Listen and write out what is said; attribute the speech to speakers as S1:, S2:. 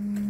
S1: Mm.